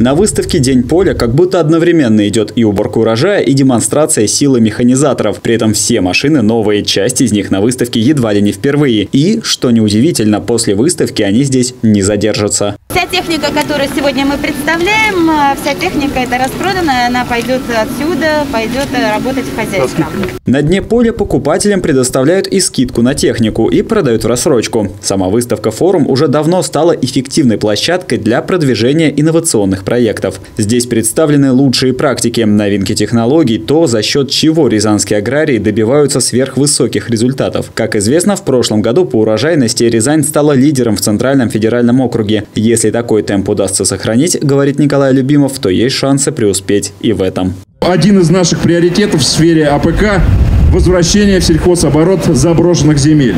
На выставке «День поля» как будто одновременно идет и уборка урожая, и демонстрация силы механизаторов. При этом все машины новые, часть из них на выставке едва ли не впервые. И, что неудивительно, после выставки они здесь не задержатся. Вся техника, которую сегодня мы представляем, э, вся техника это распроданная, она пойдет отсюда, пойдет э, работать в хозяйстве. На дне поля покупателям предоставляют и скидку на технику, и продают в рассрочку. Сама выставка «Форум» уже давно стала эффективной площадкой для продвижения инновационных проектов. Здесь представлены лучшие практики, новинки технологий, то, за счет чего рязанские аграрии добиваются сверхвысоких результатов. Как известно, в прошлом году по урожайности Рязань стала лидером в Центральном федеральном округе. Если такой темп удастся сохранить, говорит Николай Любимов, то есть шансы преуспеть и в этом. Один из наших приоритетов в сфере АПК – возвращение в сельхозоборот заброшенных земель.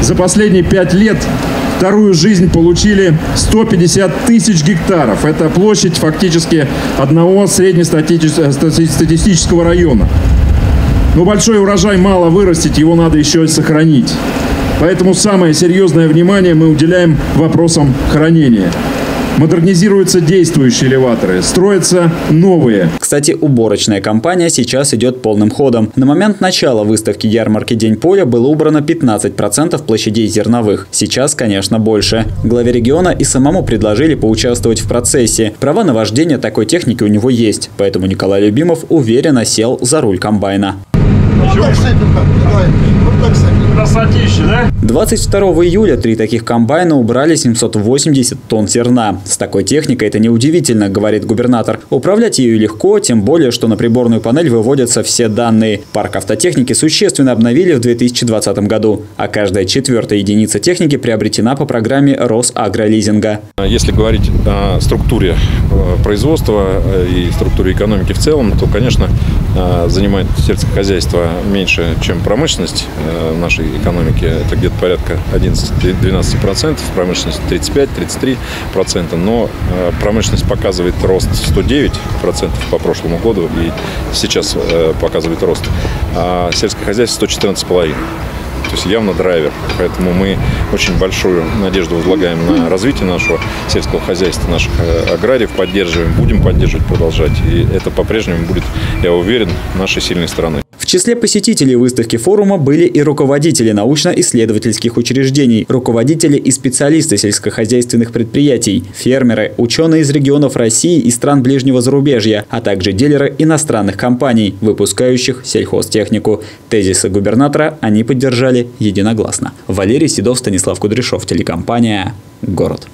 За последние пять лет вторую жизнь получили 150 тысяч гектаров. Это площадь фактически одного среднестатистического района. Но большой урожай мало вырастить, его надо еще и сохранить. Поэтому самое серьезное внимание мы уделяем вопросам хранения. Модернизируются действующие элеваторы, строятся новые. Кстати, уборочная кампания сейчас идет полным ходом. На момент начала выставки ярмарки «День поля» было убрано 15% площадей зерновых. Сейчас, конечно, больше. Главе региона и самому предложили поучаствовать в процессе. Права на вождение такой техники у него есть, поэтому Николай Любимов уверенно сел за руль комбайна. Вот так Красотища, да? 22 июля три таких комбайна убрали 780 тонн зерна. С такой техникой это неудивительно, говорит губернатор. Управлять ею легко, тем более, что на приборную панель выводятся все данные. Парк автотехники существенно обновили в 2020 году, а каждая четвертая единица техники приобретена по программе Росагролизинга. Если говорить о структуре э, производства э, и структуре экономики в целом, то, конечно, занимает сельское хозяйство меньше, чем промышленность нашей экономики. Это где-то порядка 11-12%, промышленность 35-33%, но э, промышленность показывает рост 109% по прошлому году и сейчас э, показывает рост, а сельское хозяйство 114,5%. Есть явно драйвер. Поэтому мы очень большую надежду возлагаем на развитие нашего сельского хозяйства, наших э, аграриев, поддерживаем, будем поддерживать, продолжать. И это по-прежнему будет, я уверен, нашей сильной стороной. В числе посетителей выставки форума были и руководители научно-исследовательских учреждений, руководители и специалисты сельскохозяйственных предприятий, фермеры, ученые из регионов России и стран ближнего зарубежья, а также дилеры иностранных компаний, выпускающих сельхозтехнику. Тезисы губернатора они поддержали единогласно. Валерий Седов, Станислав Кудряшов, телекомпания «Город».